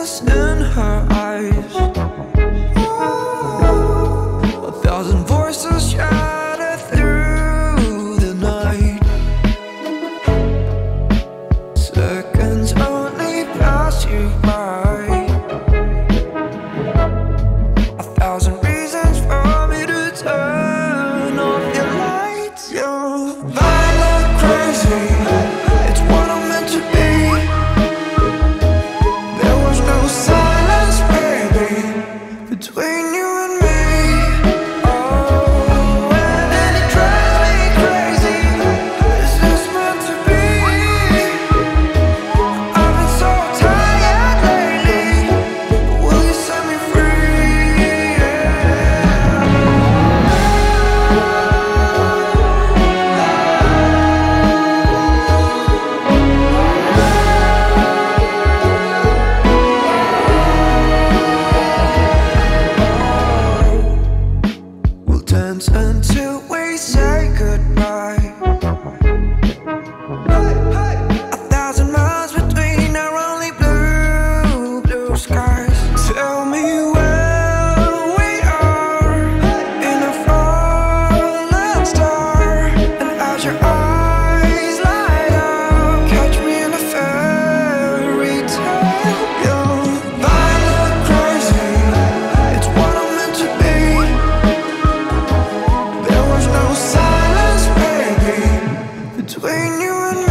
in her eyes. A thousand voices shouted through the night. Seconds only pass you by. A thousand reasons for me to turn off your lights. You're violet, crazy. turns into we say goodbye. Hey, hey. A thousand miles between our only blue, blue skies. Tell me where we are hey. in a fallen star, and as your eyes. you and me